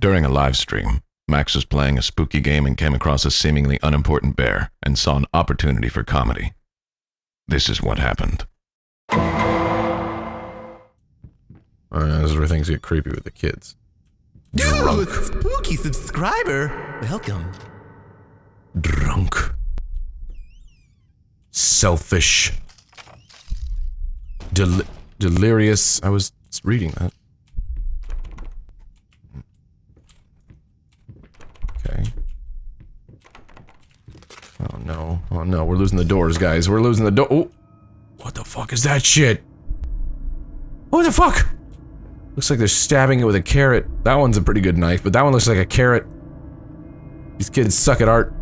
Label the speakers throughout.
Speaker 1: During a live stream, Max was playing a spooky game and came across a seemingly unimportant bear and saw an opportunity for comedy. This is what happened.
Speaker 2: Oh, yeah, this is where things get creepy with the kids.
Speaker 3: Dude, spooky subscriber. Welcome.
Speaker 2: Drunk. Selfish. Del- delirious. I was reading that. Okay. Oh no. Oh no, we're losing the doors, guys. We're losing the door. Oh! What the fuck is that shit? What the fuck? Looks like they're stabbing it with a carrot. That one's a pretty good knife, but that one looks like a carrot. These kids suck at art.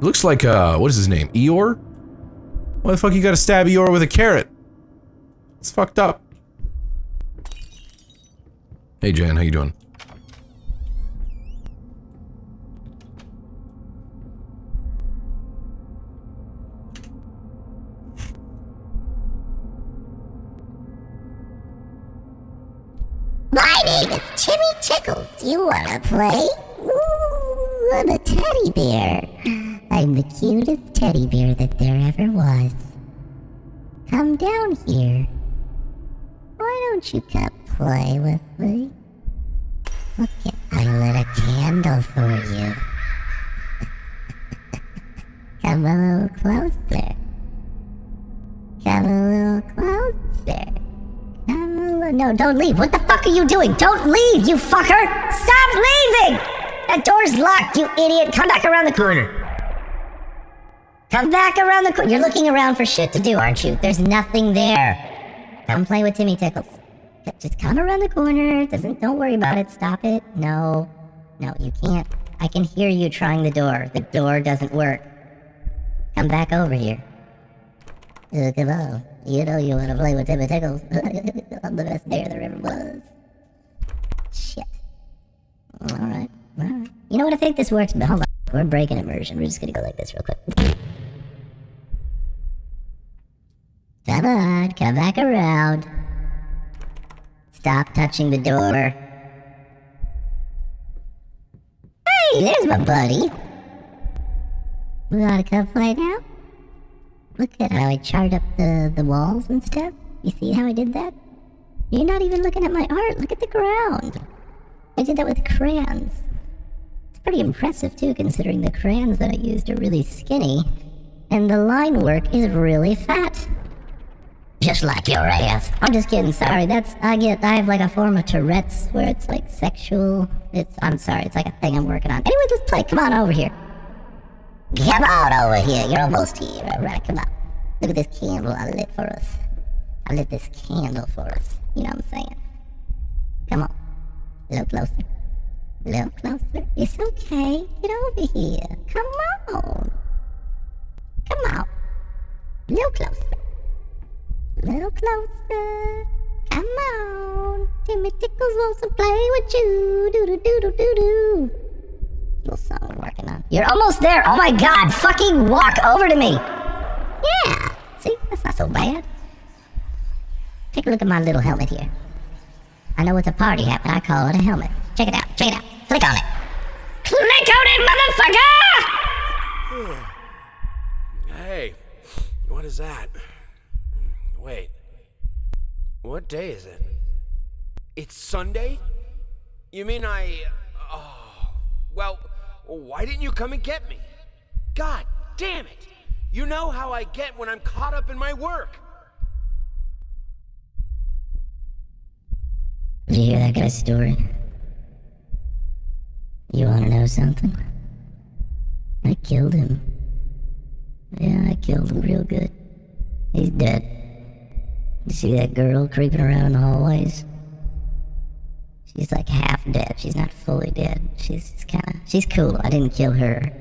Speaker 2: Looks like, uh, what is his name? Eeyore? Why the fuck you gotta stab Eeyore with a carrot? It's fucked up. Hey Jan, how you doing?
Speaker 4: Name is Timmy Tickles. You wanna play? Ooh, I'm a teddy bear. I'm the cutest teddy bear that there ever was. Come down here. Why don't you come play with me? Look at, I lit a candle for you. come a little closer. No, don't leave. What the fuck are you doing? Don't leave, you fucker! Stop leaving! That door's locked, you idiot. Come back around the corner. Come back around the corner. You're looking around for shit to do, aren't you? There's nothing there. Come play with Timmy Tickles. Just come around the corner. Doesn't don't worry about it. Stop it. No. No, you can't. I can hear you trying the door. The door doesn't work. Come back over here. Uh, come on. You know you want to play with Timmy Tickles. I'm the best bear there ever was. Shit. Alright. Alright. You know what? I think this works, but hold on. We're breaking immersion. We're just gonna go like this real quick. Come on, come back around. Stop touching the door. Hey, there's my buddy. We wanna come play now? Look at how I charred up the, the walls and stuff. You see how I did that? You're not even looking at my art. Look at the ground. I did that with crayons. It's pretty impressive too, considering the crayons that I used are really skinny, and the line work is really fat. Just like your ass. I'm just kidding. Sorry, that's I get. I have like a form of Tourette's where it's like sexual. It's. I'm sorry. It's like a thing I'm working on. Anyway, let's play. Come on over here. Come on over here. You're almost here. All right, come on. Look at this candle I lit for us. I lit this candle for us. You know what I'm saying? Come on. A little closer. A little closer. It's okay. Get over here. Come on. Come on. A little closer. A little closer. Come on. Timmy Tickles wants to play with you. Doo doo doo doo doo doo. Little song working on. You're almost there. Oh my god. Fucking walk over to me. Yeah. See? That's not so bad. Take a look at my little helmet here. I know it's a party hat, but I call it a helmet. Check it out. Check it out. Click on it. Click on it, motherfucker!
Speaker 5: Hey, what is that? Wait. What day is it? It's Sunday? You mean I. Oh. Well, why didn't you come and get me? God damn it! You know how I get when I'm caught up in my work.
Speaker 4: Did you hear that guy's story? You wanna know something? I killed him. Yeah, I killed him real good. He's dead. You see that girl creeping around in the hallways? She's like half dead. She's not fully dead. She's kinda. She's cool. I didn't kill her.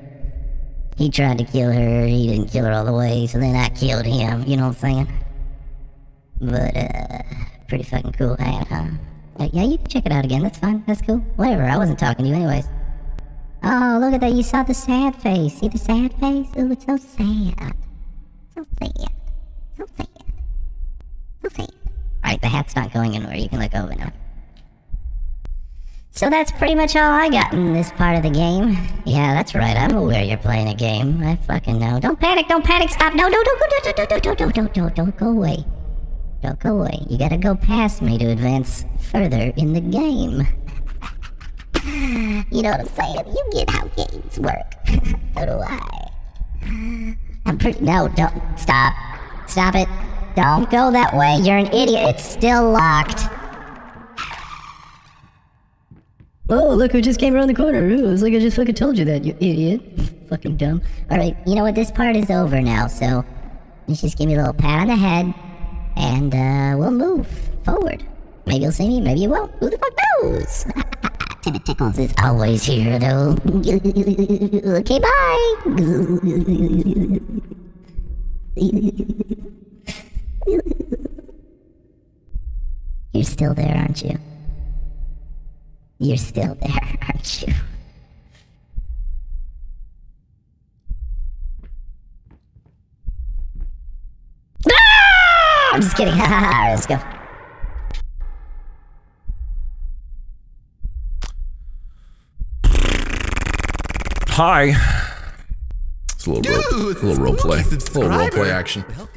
Speaker 4: He tried to kill her. He didn't kill her all the way, so then I killed him. You know what I'm saying? But, uh, pretty fucking cool hat, huh? Uh, yeah, you can check it out again. That's fine. That's cool. Whatever. I wasn't talking to you anyways. Oh, look at that. You saw the sad face. See the sad face? Oh, it's so sad. So sad. So sad. So sad. Alright, the hat's not going anywhere. You can look over now. So that's pretty much all I got in this part of the game. Yeah, that's right. I'm aware you're playing a game. I fucking know. Don't panic. Don't panic. Stop. No, no, don't go. Don't, don't, don't, don't, don't, don't, don't go away. Don't go away. You gotta go past me to advance further in the game. You know what I'm saying? You get how games work. so do I. I'm pretty. No, don't. Stop. Stop it. Don't go that way. You're an idiot. It's still locked. Oh, look who just came around the corner. Ooh, it's like I just fucking told you that, you idiot. fucking dumb. Alright, you know what? This part is over now, so you just give me a little pat on the head, and uh, we'll move forward. Maybe you'll see me, maybe you won't. Who the fuck knows? Timmy Tickles is always here, though. okay, bye. You're still there, aren't you? You're still there, aren't you? Ah! I'm just kidding. Let's go.
Speaker 2: Hi. It's a little role,
Speaker 3: Dude,
Speaker 2: a little role play,
Speaker 3: spooky
Speaker 2: a little role play action.
Speaker 3: Welcome.